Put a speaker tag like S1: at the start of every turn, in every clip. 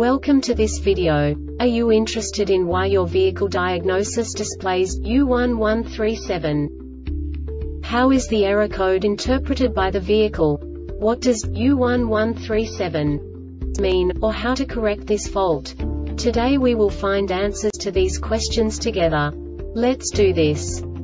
S1: Welcome to this video. Are you interested in why your vehicle diagnosis displays U1137? How is the error code interpreted by the vehicle? What does U1137 mean, or how to correct this fault? Today we will find answers to these questions together. Let's do this.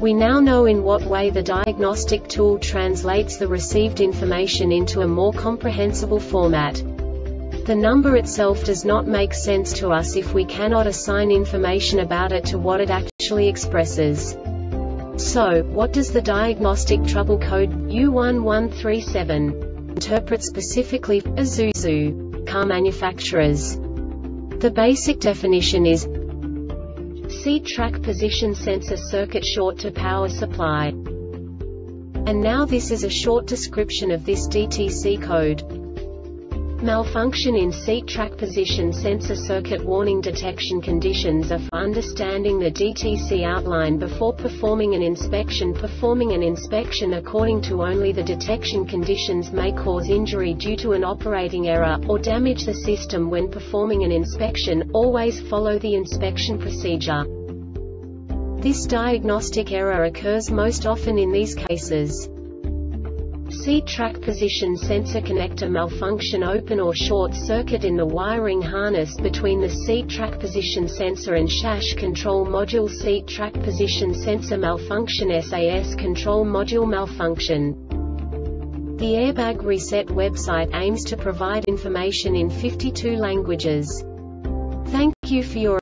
S1: We now know in what way the diagnostic tool translates the received information into a more comprehensible format. The number itself does not make sense to us if we cannot assign information about it to what it actually expresses. So, what does the diagnostic trouble code U1137 interpret specifically Isuzu car manufacturers? The basic definition is Seat track position sensor circuit short to power supply. And now this is a short description of this DTC code. Malfunction in seat track position sensor circuit warning detection conditions are for understanding the DTC outline before performing an inspection. Performing an inspection according to only the detection conditions may cause injury due to an operating error, or damage the system when performing an inspection. Always follow the inspection procedure. This diagnostic error occurs most often in these cases. Seat track position sensor connector malfunction open or short circuit in the wiring harness between the seat track position sensor and SAS control module seat track position sensor malfunction SAS control module malfunction. The Airbag Reset website aims to provide information in 52 languages. Thank you for your